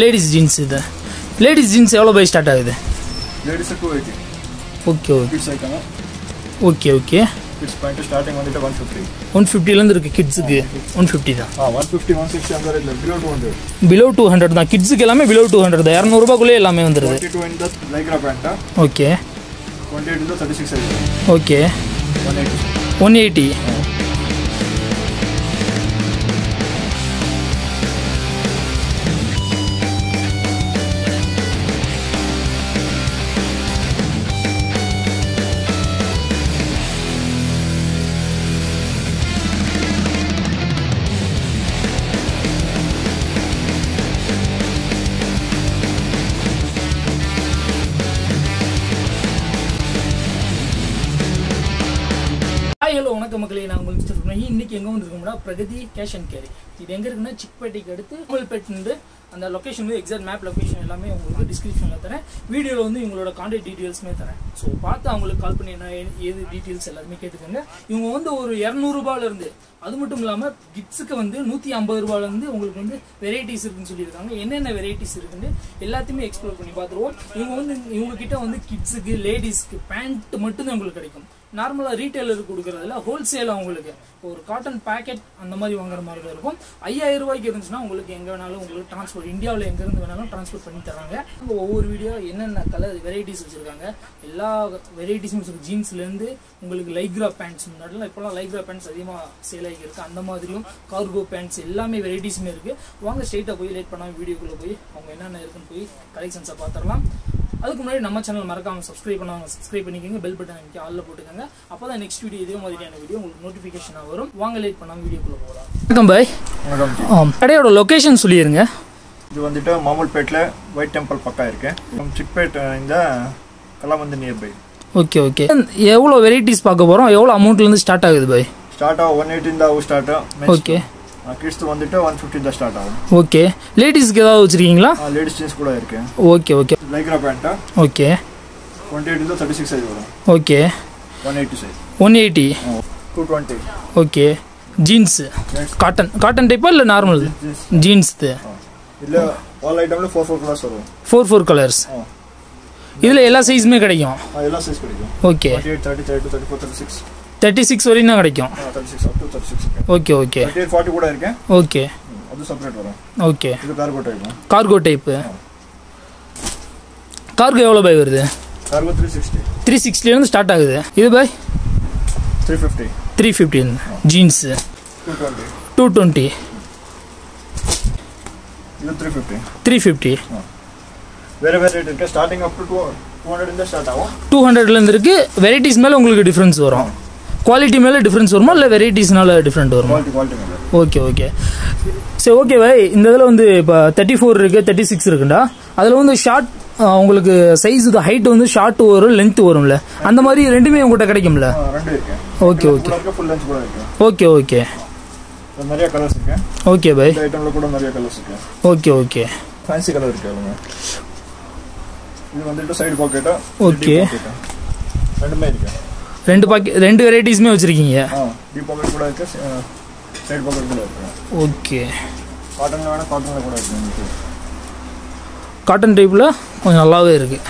Ladies jeans இது ladies jeans எவ்வளோ பை ஸ்டார்ட் ஆகுது ladies two eighty okay okay kids item okay okay kids point starting வந்துட்டு one fifty one ஃபிஃப்டிலேருந்து இருக்குது கிட்ஸுக்கு ஒன் ஃபிஃப்டி தான் ஆ ஒன் ஃபிஃப்டி ஒன் சிக்ஸ்டி அந்த ரேட்டில் below two hundred below two hundred தான் கிட்ஸுக்கு எல்லாமே பிலோ டூ ஹண்ட்ரட் தான் இரநூறுபாக்குள்ளே எல்லாமே வந்துடுது ಟ್ವೆಂಟಿ ಟೂ ಇಂದ lycra pant okay twenty eight ಇಂದ ತರ್ಟಿ ಸಿಕ್ಸ್ ಆಗಿದೆ okay one eighty one eighty எங்க பிரகதி கேஷ் அண்ட் கேரி. இது எங்கே இருக்குன்னா சிக்பேட்டைக்கு அடுத்து கோல்பேட் அந்த லொக்கேஷன் வந்து எக்ஸாக்ட் மேப் லொக்கேஷன் எல்லாமே உங்களுக்கு டிஸ்கிரிப்ஷனில் தரேன். வீடியோவில் வந்து இவங்களோட கான்டாக்ட் டீட்டெயில்ஸுமே தரேன். ஸோ பார்த்து அவங்களுக்கு கால் பண்ணி என்ன ஏது டீட்டெயில்ஸ் எல்லாருமே கேட்டுக்கோங்க. இவங்க வந்து ஒரு இரநூறுபாலேருந்து அது மட்டும் இல்லாமல் கிட்ஸுக்கு வந்து நூற்றி ஐம்பது ரூபாயிலேருந்து உங்களுக்கு வந்து வெரைட்டிஸ் இருக்குன்னு சொல்லியிருக்காங்க. என்னென்ன வெரைட்டிஸ் இருக்குன்னு எல்லாத்தையுமே எக்ஸ்ப்ளோர் பண்ணி பார்த்துருவோம். இவங்க வந்து இவங்க கிட்ட வந்து கிட்ஸுக்கு லேடிஸ்க்கு பேண்ட் மட்டும்தான் உங்களுக்கு கிடைக்கும். நார்மலாக ரீட்டைலருக்கு கொடுக்கறதுல ஹோல்சேல் உங்களுக்கு. இப்போ ஒரு காட்டன் பேக்கெட் அந்த மாதிரி வாங்குற மாதிரி தான் இருக்கும். ஐயாயிரம் ரூபாய்க்கு இருந்துச்சுன்னா உங்களுக்கு எங்கே வேணாலும் உங்களுக்கு டிரான்ஸ்போர்ட் இந்தியாவில் எங்கேருந்து வேணாலும் டிரான்ஸ்போர்ட் பண்ணி தராங்க. ஒவ்வொரு வீடியோ என்னென்ன கலர் வெரைட்டிஸ் வச்சுருக்காங்க எல்லா வெரைட்டிஸும் வச்சுருக்கு ஜீன்ஸ்லேருந்து உங்களுக்கு லைக்ரா பேண்ட்ஸ் முன்னாடிலாம் இப்போலாம் லைக்ரா பேண்ட்ஸ் அதிகமாக சேல் ஆகி இருக்குது அந்த மாதிரியும் கார்கோ பேண்ட்ஸ் எல்லாமே வெரைட்டிஸுமே இருக்குது வாங்க ஸ்ட்ரெயிட்டாக போய் லேட் பண்ணாமல் வீடியோக்குள்ளே போய் அவங்க என்னென்ன இருக்குன்னு போய் கலெக்ஷன்ஸை பார்த்துடலாம். அதுக்கு முன்னாடி நம்ம சேனல் மறக்காமல் சப்ஸ்கிரைப் பண்ணுவாங்க சப்ஸ்கிரைப் பண்ணிக்கோங்க. பெல் பட்டன் அமைக்க ஆளில் போட்டுக்கோங்க. அப்போ தான் நெக்ஸ்ட் வீடியோ இதே மாதிரியான வீடியோ உங்களுக்கு நோட்டிஃபிகேஷனாக வரும். வாங்க லேட் பண்ணாமல் வீடியோக்குள்ளே போகலாம் வணக்கம் பாய் வணக்கம். கடையோட லொக்கேஷன் சொல்லிடுங்க இது வந்துட்டு மாமூல்பேட்டில் ஒயிட் டெம்பிள் பக்கம் இருக்குது சிக்பேட் இந்த கலாமந்து நியர்பை ஓகே ஓகே எவ்வளோ வெரைட்டிஸ் பார்க்க போகிறோம் எவ்வளோ அமௌண்ட்லேருந்து ஸ்டார்ட் ஆகுது பாய் ஸ்டார்ட் ஆகும் ஒன் எயிட்டின் தான் ஸ்டார்ட் ஆகும் ஓகே கிட்ஸ் வந்துட்டு ஒன் ஃபிஃப்டி தான் ஸ்டார்ட் ஆகும். ஓகே. லேடிஸ்க்கு ஏதாவது வச்சிருக்கீங்களா? லேடிஸ் ஜீன்ஸ் கூட இருக்கு. Okay okay. Lycra பேண்ட்டா okay. Twenty eight thirty six size வரும். Okay. One eighty size one eighty two twenty okay. Jeans cotton cotton டைப்பா இல்லை நார்மல் ஜீன்ஸ் இல்லை ஆல் ஐட்டமில் ஃபோர் ஃபோர் கலர்ஸ் வரும். ஃபோர் ஃபோர் கலர்ஸ் இதில் எல்லா சைஸுமே கிடைக்கும். எல்லா சைஸ் கிடைக்கும். Okay. Thirty thirty thirty four thirty six thirty six வரையும் தான் கிடைக்கும். ஓகே ஓகே ஃபார்ட்டி கூட இருக்கேன். ஓகே அது செப்பரேட் வரும். ஓகே இது cargo type cargo type cargo எவ்வளோ பை வருது? கார்கோ த்ரீ சிக்ஸ்டி த்ரீ சிக்ஸ்டிலேருந்து ஸ்டார்ட் ஆகுது. இது பை three fifty three ஃபிஃப்டின்னு jeans two twenty three fifty three fifty வேறு வேறு ரேட் இருக்குது ஸ்டார்டிங் அப் டு டூ ஹண்ட்ரட்லேருந்து ஸ்டார்ட் ஆகும். டூ ஹண்ட்ரட்லேருந்து இருக்குது வெரைட்டிஸ் மேலே உங்களுக்கு டிஃப்ரென்ஸ் வரும். குவாலிட்டி மேலே டிஃப்ரென்ஸ் வருமா இல்லை வெரைட்டிஸ்னால டிஃப்ரெண்ட் வருமா? ஓகே ஓகே சரி ஓகே பாய் இந்த இதில் வந்து இப்போ தேர்ட்டி ஃபோர் இருக்குது தேர்ட்டி சிக்ஸ் இருக்குண்டா. அதில் வந்து ஷார்ட் உங்களுக்கு சைஸ் ஹைட் வந்து ஷார்ட் வரும் லென்த் வரும்ல. அந்த மாதிரி ரெண்டுமே உங்கள்கிட்ட கிடைக்கும்ல? Okay okay okay okay okay பாய் ஓகே ஓகே இது வந்துட்டு சைடு பாக்கெட்டா ஓகே ரெண்டுமே இருக்கு. ரெண்டு பாக்கெட் ரெண்டு வெரைட்டிஸுமே வச்சுருக்கீங்க? ஆ டீப் பாக்கெட் கூட இருக்கு சைடு பாக்கெட் கூட இருக்கு. ஓகே. காட்டன்ல வேணா காட்டன்ல கூட இருக்கு உங்களுக்கு காட்டன் டைப்பில் கொஞ்சம் நல்லாவே இருக்குது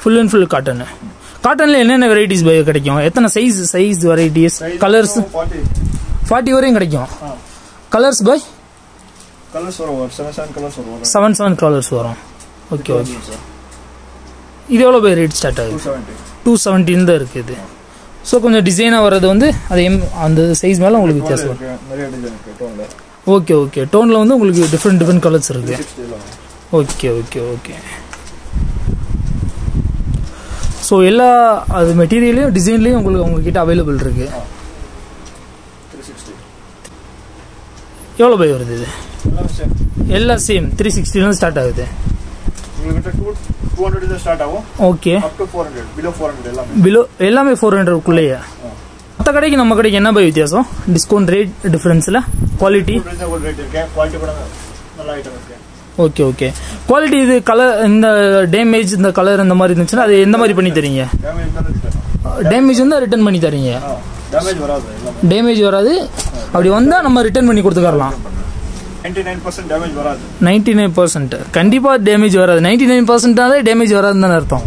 ஃபுல் அண்ட் ஃபுல் காட்டனு காட்டனில் என்னென்ன வெரைட்டிஸ் பை கிடைக்கும்? எத்தனை size size varieties colours forty வரையும் கிடைக்கும். கலர்ஸ் பை? கலர்ஸ் வரும் செவன் செவன் கலர்ஸ் வரும். ஓகே ஓகே சார் இது எவ்வளோ பை ரேட் ஸ்டார்ட் ஆகுது? டூ செவன்டீன் தான் இருக்குது. ஸோ கொஞ்சம் டிசைனாக வர்றது வந்து அது எம் அந்த சைஸ் மேலே உங்களுக்கு வித்தியாசம் வரும் ஓகே ஓகே டோனில் வந்து உங்களுக்கு டிஃப்ரெண்ட் டிஃப்ரெண்ட் கலர்ஸ் இருக்குது ஓகே ஓகே ஓகே ஸோ எல்லா அது மெட்டீரியலையும் டிசைன்லேயும் உங்களுக்கு உங்ககிட்ட அவைலபிள் இருக்குது எவ்வளோ பை வருது இது? எல்லாம் சேம் த்ரீ சிக்ஸ்டிலேருந்து ஸ்டார்ட் ஆகுது. டூ டூ ஹண்ட்ரட் ஸ்டார்ட் ஆகும். Okay up to four hundred below four hundred எல்லாமே. பிலோ எல்லாமே ஃபோர் ஹண்ட்ரட்குள்ளேயே மற்ற கடைக்கு நம்ம கடைக்கு என்ன பை வித்தியாசம்? டிஸ்கவுண்ட் ரேட் டிஃப்ரென்ஸில் குவாலிட்டி ரீசனபிள் ரேட் இருக்கு. குவாலிட்டி கூட நல்ல ஐட்டம் இருக்கு. ஓகே ஓகே குவாலிட்டி இது கலர் இந்த டேமேஜ் இந்த கலர் இந்த மாதிரி இருந்துச்சுன்னா அது எந்த மாதிரி பண்ணி தரீங்க? டேமேஜ் தானே ரிட்டர்ன் பண்ணி தரீங்க. டேமேஜ் வராது அப்படி வந்தால் நம்ம ரிட்டர்ன் பண்ணி கொடுத்துக்கறலாம். நைன்டி நைன் பர்சன்ட் கண்டிப்பாக டேமேஜ் வராது. நைன்டி நைன் பர்சன்டாலே டேமேஜ் வராதுன்னு தானே அர்த்தம்.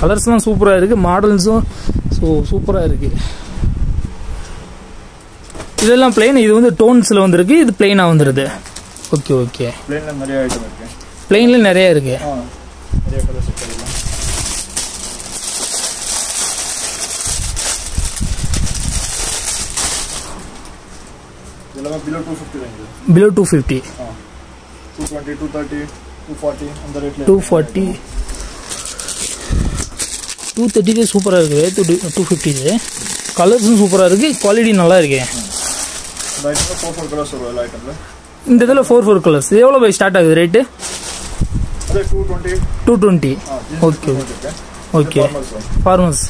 கலர்ஸ்லாம் சூப்பராக இருக்குது மாடல்ஸும் ஸோ சூப்பராக இருக்குது இதெல்லாம் பிளெயின் இது வந்து டோன்ஸில் வந்திருக்கு. இது பிளெயினாக வந்துடுது ஓகே ஓகே பிளேன்ல நிறைய ஐட்டம் இருக்கு. பிளெயினில் நிறைய இருக்குது ஆ நிறைய கலர்ஸ் கிடைக்கலாம் ஃபிஃப்டி டூ ஃபிஃப்டி ஆ two twenty two thirty two forty அந்த ரேட்ல டூ ஃபார்ட்டி டூ தேர்ட்டிக்கு சூப்பராக இருக்குது டூ டூ ஃபிஃப்டிது கலர்ஸும் சூப்பராக இருக்குது குவாலிட்டி நல்லா இருக்கு அந்த ஐட்டம்ல ஃபோர் ஃபோர் கலர்ஸ் வரும் எல்லா ஐட்டம்ல இந்த இதில் ஃபோர் ஃபோர் கலர்ஸ் எவ்வளோ பை ஸ்டார்ட் ஆகுது ரேட்டு டூ டுவெண்ட்டி. இருக்கேன் okay formals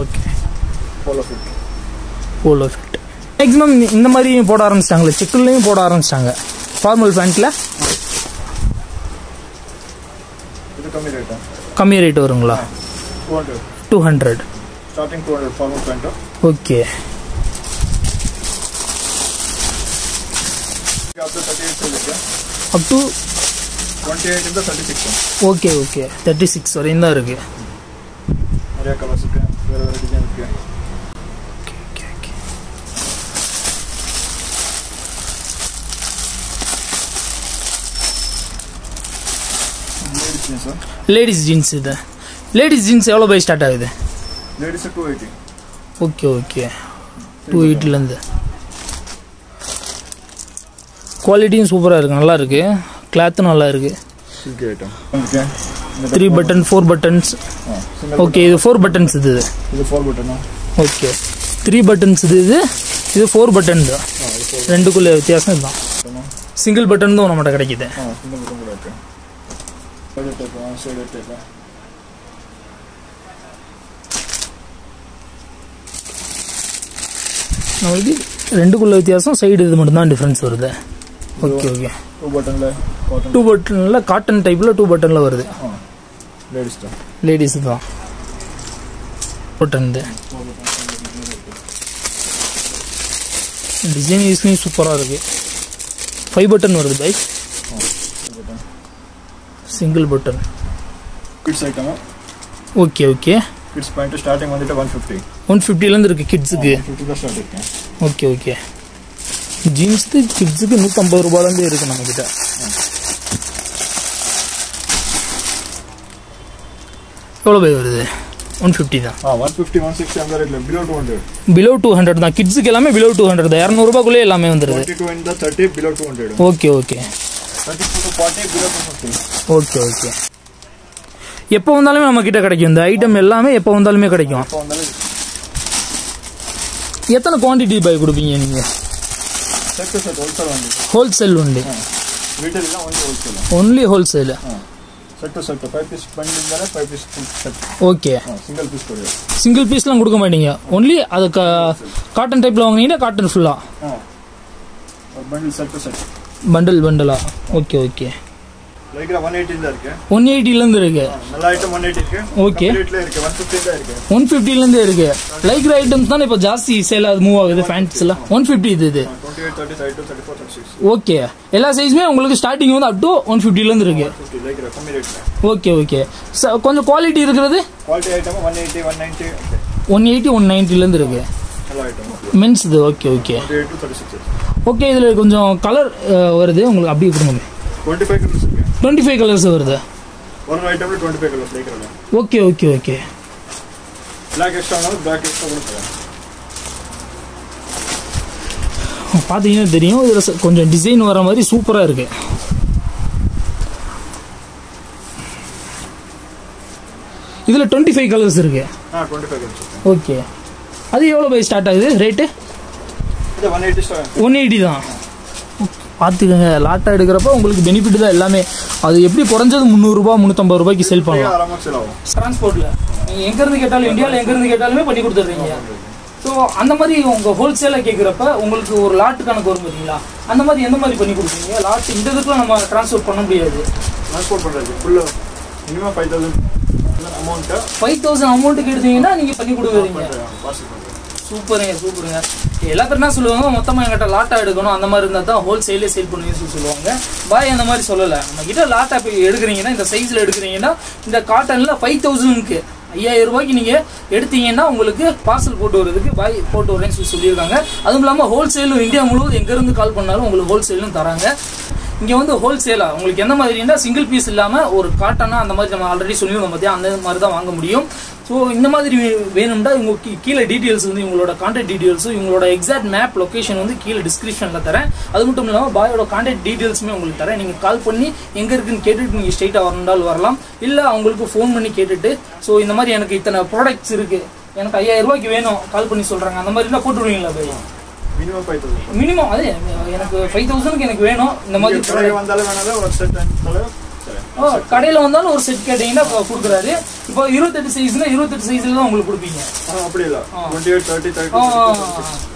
okay polo fit polo fit maximum இந்த மாதிரி போட ஆரம்பிச்சிட்டாங்களே செக்குலையும் போட ஆரம்பிச்சிட்டாங்க ஃபார்மல் பேண்ட்டில் கம்மி ரேட் வருங்களா two hundred okay up to okay okay thirty six வரையும் தான் இருக்குது நிறையா கலர்ஸ் இருக்குது வேறு வேறு டிசைன் இருக்குது லேடிஸ் சார் லேடிஸ் ஜீன்ஸ் இது. லேடிஸ் ஜீன்ஸ் எவ்வளோ பை ஸ்டார்ட் ஆகுது? Ladies two eighty okay okay two எயிட்டிலேருந்து குவாலிட்டியும் சூப்பராக இருக்குது நல்லா இருக்கு. கிளாத்தும் நல்லா இருக்கு. Silk item okay three button four buttons okay இது ஃபோர் பட்டன்ஸ் இது. இது இது ஃபோர் பட்டனா ஓகே த்ரீ பட்டன்ஸ் இது இது இது ஃபோர் பட்டன் தான் ரெண்டுக்குள்ள வித்தியாசம் இதுதான். சிங்கிள் பட்டன் தான் நம்மகிட்ட கிடைக்குது. டைப் ஆ சைடு டைப் நம்மளுக்கு ரெண்டுக்குள்ள வித்தியாசம் சைடு இது மட்டும்தான் டிஃப்ரென்ஸ் வருது. ஓகே ஓகே டூ பட்டன்ல டூ பட்டனில் காட்டன் டைப்பில் டூ பட்டனில் வருது. லேடிஸ் தான். லேடிஸ் தான். பட்டன் டிசைன் யூஸ்லையும் சூப்பராக இருக்கு. ஃபைவ் பட்டன் வருது பை button single button kids item okay okay kids point starting வந்துட்டு ஒன் ஃபிஃப்டி ஒன் ஃபிஃப்டிலேருந்து இருக்குது கிட்ஸுக்கு ஃபிஃப்டி தான் ஸ்டார்ட் இருக்கேன் ஓகே ஓகே ஜீன்ஸுக்கு கிட்ஸுக்கு நூற்றம்பது ரூபாயிலேருந்து இருக்குது நம்மக்கிட்ட எவ்வளோ பை வருது ஒன் ஃபிஃப்டி தான் ஆ ஒன் ஃபிஃப்டி ஒன் சிக்ஸ்டி அந்த ரேட்ல below two hundred below two hundred தான் கிட்ஸுக்கு எல்லாமே பிலோ டூ ஹண்ட்ரட் தான் இரநூறுபாக்குள்ளே எல்லாமே வந்துடுது டுவெண்ட்டி டூ ಇಂದ thirty below two hundred okay okay okay okay எப்போ வந்தாலுமே நம்ம கிட்ட கிடைக்கும். இந்த ஐட்டம் எல்லாமே எப்போ வந்தாலுமே கிடைக்கும். எத்தனை குவான்டிட்டி பை கொடுப்பீங்க நீங்கள் ஹோல்சேல் உண்டு ஒன்லி ஹோல்சேல் ஓகே சிங்கிள் பீஸ்லாம் கொடுக்க மாட்டீங்க. ஒன்லி அது காட்டன் டைப்பில் வாங்கினீங்கன்னா காட்டன் ஃபுல்லாக பண்டில் பண்டலா ஓகே ஓகே லைக்ரா 180 ல ஓகே கம்ப்ளீட்ல இருக்கு. 150 ல இருக்கு. ஐட்டம்ஸ் தான் இப்ப ஜாஸ்தி சேல் மூவ் ஆகுது ஃபேன்ஸ்ல 150 இது இது. 28 30 ஓகே எல்லா சைஸுமே உங்களுக்கு ஸ்டார்டிங் வந்து அப் டு 150 ல இருக்கு. லைக்ரா ஓகே ஓகே கொஞ்சம் குவாலிட்டி இருக்குது quality item 180 190 180 190 okay okay okay இதில் கொஞ்சம் கலர் வருது. உங்களுக்கு அப்படியே கொடுங்க. டுவெண்ட்டி ஃபைவ் கலர்ஸ் வருது. ஒரு ஐட்டமில் twenty five colours okay okay okay பார்த்தீங்கன்னா தெரியும். இதில் கொஞ்சம் டிசைன் வர மாதிரி சூப்பராக இருக்குது இதில் டுவெண்ட்டி ஃபைவ் கலர்ஸ் இருக்குது ஓகே அது எவ்வளோ போய் ஸ்டார்ட் ஆகுது? ரேட்டு ஒன் எயிட்டி தான். பார்த்துக்கோங்க லாட்டாக எடுக்கிறப்ப உங்களுக்கு பெனிஃபிட் தான் எல்லாமே. அது எப்படி குறைஞ்சது முந்நூறுரூபா முந்நூற்றம்பது ரூபாய்க்கு செல் பண்ணலாம். டிரான்ஸ்போர்ட்டில் நீங்கள் எங்கேருந்து கேட்டாலும் இந்தியாவில் எங்கேருந்து கேட்டாலுமே பண்ணி கொடுத்துட்றீங்க. ஸோ அந்த மாதிரி உங்கள் ஹோல்சேலாக கேட்குறப்ப உங்களுக்கு ஒரு லாட்டு கணக்கு வரும் பார்த்தீங்களா அந்த மாதிரி எந்த மாதிரி பண்ணி கொடுப்பீங்க லாட் இந்த இதுக்குலாம் நம்ம ட்ரான்ஸ்ஃபர் பண்ண முடியாது. ட்ரான்ஸ்போர்ட் பண்ணுறது ஃபுல்லாக minimum five thousand amount five thousand அமௌண்ட்டுக்கு எடுத்தீங்கன்னா நீங்கள் பண்ணி கொடுக்குறீங்க. சூப்பருங்க சூப்பருங்க. எல்லா பேரும் என்ன சொல்லுவாங்க? மொத்தமாக எங்கிட்ட லாட்டா எடுக்கணும். அந்த மாதிரி இருந்தால் தான் ஹோல்சேலே சேல் பண்ணுவீங்கன்னு சொல்லி சொல்லுவாங்க. பாய் அந்த மாதிரி சொல்லலை. நம்மக்கிட்ட லாட்டாக லாட்டா எடுக்கிறீங்கன்னா இந்த சைஸில் எடுக்கிறீங்கன்னா இந்த காட்டனில் ஃபைவ் தௌசண்ட்க்கு ஐயாயிரம் ரூபாய்க்கு நீங்கள் எடுத்தீங்கன்னா உங்களுக்கு பார்சல் போட்டு வரதுக்கு பாய் போட்டு வரேன்னு சொல்லி சொல்லியிருக்காங்க. அதுவும் இல்லாமல் ஹோல்சேலும் இந்தியா முழுவதும் எங்கேருந்து கால் பண்ணாலும் உங்களுக்கு ஹோல்சேலும் தராங்க. இங்கே வந்து ஹோல்சேலாக உங்களுக்கு எந்த மாதிரின்னா சிங்கிள் பீஸ் இல்லாமல் ஒரு காட்டனாக அந்த மாதிரி நம்ம ஆல்ரெடி சொல்லியிருந்தோம் பார்த்தியா அந்த மாதிரி தான் வாங்க முடியும். ஸோ இந்த மாதிரி வேணும்னா இவங்க கீழே டீட்டெயில்ஸ் வந்து இவங்களோட கான்டாக்ட் டீட்டெயில்ஸும் இவங்களோட எக்ஸாக்ட் மேப் லொக்கேஷன் வந்து கீழே டிஸ்கிரிப்ஷனில் தரேன். அது மட்டும் இல்லாமல் பாயோட கான்டாக்ட் டீட்டெயில்ஸுமே உங்களுக்கு தரேன். நீங்கள் கால் பண்ணி எங்கே இருக்குன்னு கேட்டுட்டு நீங்கள் ஸ்ட்ரைட்டாக வரணுண்டால் வரலாம். இல்லை அவங்களுக்கு ஃபோன் பண்ணி கேட்டுட்டு ஸோ இந்த மாதிரி எனக்கு இத்தனை ப்ராடக்ட்ஸ் இருக்குது எனக்கு ஐயாயிரம் ரூபாய்க்கு வேணும் கால் பண்ணி சொல்கிறாங்க அந்த மாதிரிலாம் போட்டு விடுவீங்களா பையன் மினிமம் ஃபைவ் தௌசண்ட் மினிமம் அதே எனக்கு ஃபைவ் தௌசண்ட்க்கு எனக்கு வேணும். இந்த மாதிரி கடைக்கு வந்தாலும் வேணாலும் ஒரு செட் ஓ, கடையில வந்தாலும் ஒரு செட் கேட்டீங்கன்னா கொடுக்குறாரு. இப்போ இருபத்தெட்டு சைஸ்னா இருபத்தெட்டு சைஸ்ல தான் உங்களுக்கு கொடுப்பீங்க. அப்படி இல்லை twenty eight thirty ah thirty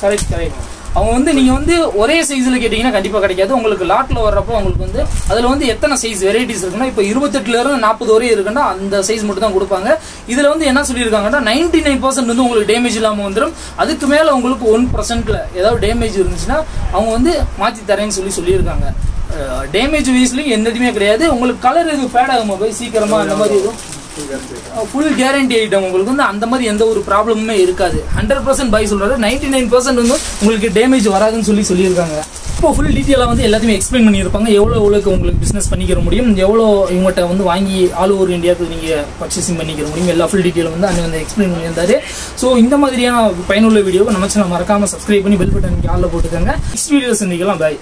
correct correct அவங்க வந்து நீங்கள் வந்து ஒரே சைஸில் கேட்டிங்கன்னா கண்டிப்பாக கிடைக்காது. உங்களுக்கு லாட்டில் வர்றப்போ உங்களுக்கு வந்து அதில் வந்து எத்தனை சைஸ் வெரைட்டிஸ் இருக்குன்னா இப்போ இருபத்தெட்டுலேருந்து நாற்பது வரையும் இருக்குன்னா அந்த சைஸ் மட்டும் தான் கொடுப்பாங்க. இதில் வந்து என்ன சொல்லியிருக்காங்கன்னா நைன்டி நைன் பர்சன்ட் வந்து உங்களுக்கு டேமேஜ் இல்லாமல் வந்துடும் அதுக்கு மேலே உங்களுக்கு ஒன் பர்சன்ட்டில் ஏதாவது டேமேஜ் இருந்துச்சுன்னா அவங்க வந்து மாற்றி தரேன்னு சொல்லி சொல்லியிருக்காங்க. டேமேஜ் வைஸ்லையும் எந்த இதுவுமே கிடையாது. உங்களுக்கு கலர் எதுவும் ஃபேட் ஆகுமா போய்? சீக்கிரமாக அந்த மாதிரி எதுவும்? ஃபுல் கேரண்டி ஐட்டம் உங்களுக்கு வந்து அந்த மாதிரி எந்த ஒரு ப்ராப்ளமுமே இருக்காது. ஹண்ட்ரட் பர்சன்ட் பை சொல்கிறாரு நைன்டி நைன் பர்சன்ட் வந்து உங்களுக்கு டேமேஜ் வராதுன்னு சொல்லி சொல்லியிருக்காங்க. இப்போ ஃபுல் டீட்டெயிலாக வந்து எல்லாத்தையுமே எக்ஸ்பிளைன் பண்ணியிருப்பாங்க. எவ்வளோ எவ்வளோக்கு உங்களுக்கு பிஸ்னஸ் பண்ணிக்கிற முடியும்? எவ்வளோ இவங்ககிட்ட வந்து வாங்கி ஆல் ஓவர் இந்தியாவுக்கு நீங்கள் பர்ச்சேசிங் பண்ணிக்கிற முடியும்? எல்லா ஃபுல் டீட்டெயிலும் வந்து அண்ணன் வந்து எக்ஸ்பிளைன் பண்ணியிருந்தாரு. ஸோ இந்த மாதிரியான பயனுள்ள வீடியோவை நம்ம சேனல் மறக்காமல் சப்ஸ்கிரைப் பண்ணி பெல் பட்டன் ஆளில் போட்டுக்கோங்க. நெக்ஸ்ட் வீடியோ சந்திக்கலாம் பாய்